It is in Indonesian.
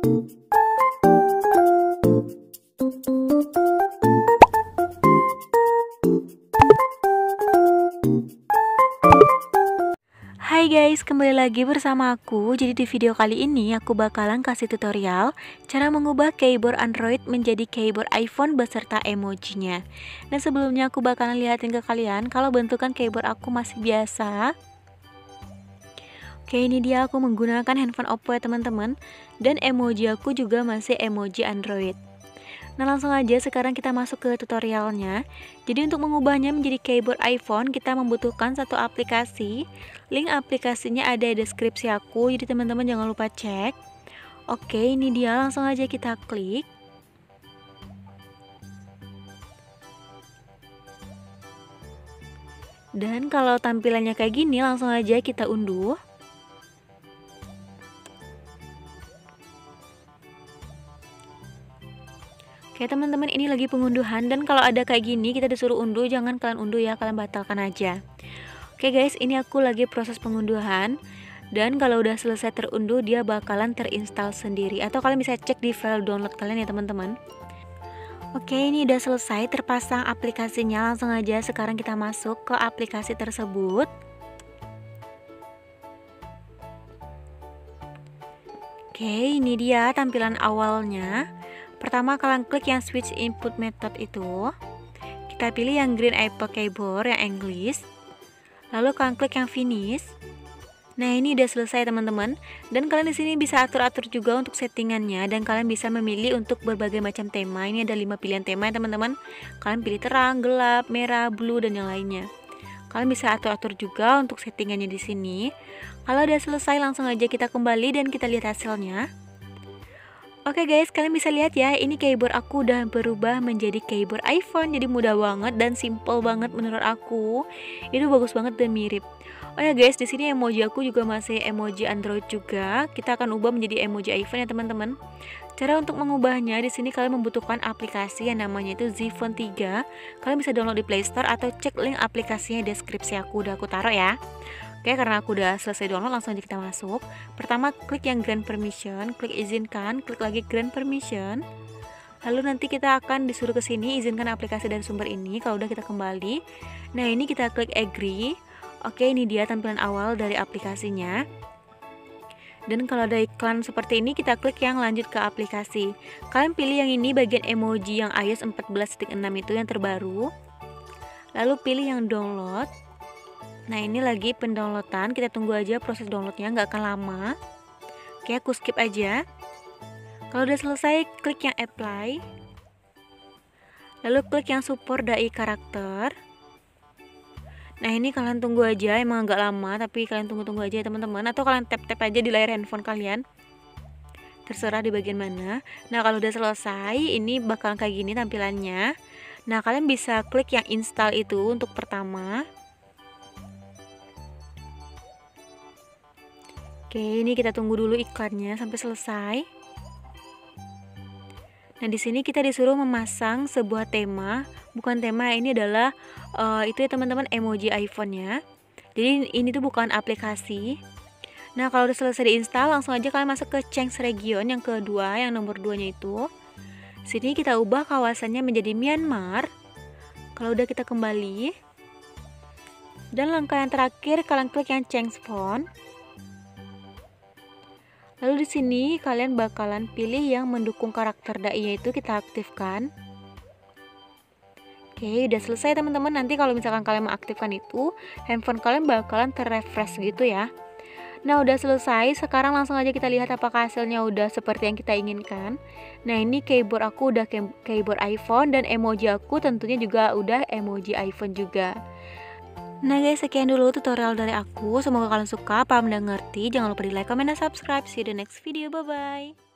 Hai guys, kembali lagi bersama aku. Jadi di video kali ini aku bakalan kasih tutorial cara mengubah keyboard Android menjadi keyboard iPhone beserta emojinya. Dan sebelumnya aku bakalan lihatin ke kalian kalau bentukan keyboard aku masih biasa. Oke, ini dia aku menggunakan handphone Oppo ya teman-teman. Dan emoji aku juga masih emoji Android. Nah langsung aja sekarang kita masuk ke tutorialnya. Jadi untuk mengubahnya menjadi keyboard iPhone kita membutuhkan satu aplikasi. Link aplikasinya ada di deskripsi aku jadi teman-teman jangan lupa cek. Oke ini dia langsung aja kita klik. Dan kalau tampilannya kayak gini langsung aja kita unduh Oke teman-teman ini lagi pengunduhan dan kalau ada kayak gini kita disuruh unduh jangan kalian unduh ya kalian batalkan aja. Oke guys ini aku lagi proses pengunduhan dan kalau udah selesai terunduh dia bakalan terinstall sendiri. Atau kalian bisa cek di file download kalian ya teman-teman. Oke ini udah selesai terpasang aplikasinya. Langsung aja sekarang kita masuk ke aplikasi tersebut. Oke ini dia tampilan awalnya Pertama kalian klik yang switch input method itu. Kita pilih yang green apple keyboard yang English. Lalu kalian klik yang finish. Nah, ini udah selesai teman-teman. Dan kalian di sini bisa atur-atur juga untuk settingannya dan kalian bisa memilih untuk berbagai macam tema. Ini ada 5 pilihan tema ya teman-teman. Kalian pilih terang, gelap, merah, blue dan yang lainnya. Kalian bisa atur-atur juga untuk settingannya di sini. Kalau udah selesai langsung aja kita kembali dan kita lihat hasilnya. Oke guys, kalian bisa lihat ya, ini keyboard aku udah berubah menjadi keyboard iPhone. Jadi mudah banget dan simple banget menurut aku. Itu bagus banget dan mirip. Oh ya guys, di sini emoji aku juga masih emoji Android juga. Kita akan ubah menjadi emoji iPhone ya teman-teman. Cara untuk mengubahnya di sini kalian membutuhkan aplikasi yang namanya itu Zphone 3. Kalian bisa download di Play Store atau cek link aplikasinya di deskripsi aku udah aku taruh ya. Oke, karena aku udah selesai download, langsung aja kita masuk. Pertama, klik yang grant permission, klik izinkan, klik lagi grant permission. Lalu nanti kita akan disuruh ke sini izinkan aplikasi dari sumber ini. Kalau udah kita kembali. Nah, ini kita klik agree. Oke, ini dia tampilan awal dari aplikasinya. Dan kalau ada iklan seperti ini, kita klik yang lanjut ke aplikasi. Kalian pilih yang ini bagian emoji yang iOS 14.6 itu yang terbaru. Lalu pilih yang download. Nah ini lagi pendownloadan. Kita tunggu aja proses downloadnya nggak akan lama. Oke aku skip aja. Kalau udah selesai klik yang apply. Lalu klik yang support dai karakter. Nah ini kalian tunggu aja Emang agak lama tapi kalian tunggu-tunggu aja teman-teman. Atau kalian tap-tap aja di layar handphone kalian. Terserah di bagian mana. Nah kalau udah selesai ini bakal kayak gini tampilannya. Nah kalian bisa klik yang install itu untuk pertama Oke, ini kita tunggu dulu iklannya sampai selesai. Nah, di sini kita disuruh memasang sebuah tema. Bukan tema, ini adalah uh, itu ya teman-teman emoji iPhone ya. Jadi ini tuh bukan aplikasi. Nah, kalau udah selesai diinstal, langsung aja kalian masuk ke Change Region yang kedua, yang nomor 2-nya itu. Sini kita ubah kawasannya menjadi Myanmar. Kalau udah kita kembali. Dan langkah yang terakhir kalian klik yang Change Font. Lalu di sini kalian bakalan pilih yang mendukung karakter dai itu kita aktifkan. Oke, udah selesai teman-teman. Nanti kalau misalkan kalian mengaktifkan itu, handphone kalian bakalan terrefresh gitu ya. Nah, udah selesai. Sekarang langsung aja kita lihat apakah hasilnya udah seperti yang kita inginkan. Nah, ini keyboard aku udah keyboard iPhone dan emoji aku tentunya juga udah emoji iPhone juga. Nah guys, sekian dulu tutorial dari aku. Semoga kalian suka, paham dan ngerti. Jangan lupa di like, comment, dan subscribe. See you the next video. Bye-bye.